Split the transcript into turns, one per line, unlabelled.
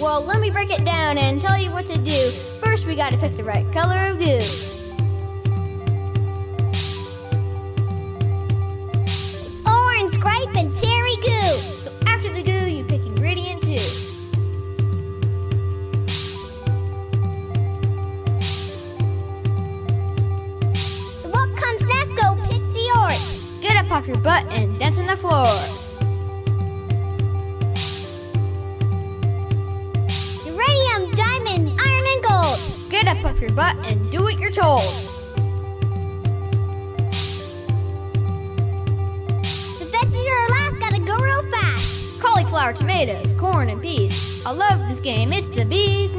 Well, let me break it down and tell you what to do. First, we gotta pick the right color of goo.
Orange grape and cherry goo.
So after the goo, you pick ingredient two.
So what comes next? Go pick the orange.
Get up off your butt and dance on the floor. Up your butt and do what you're told.
The veggies are last. Gotta go real fast.
Cauliflower, tomatoes, corn, and peas. I love this game, it's the bee's.